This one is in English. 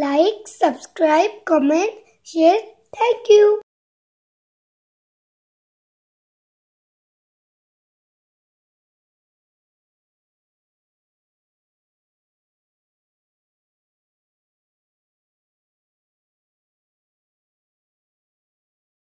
like, subscribe, comment, share. Thank you.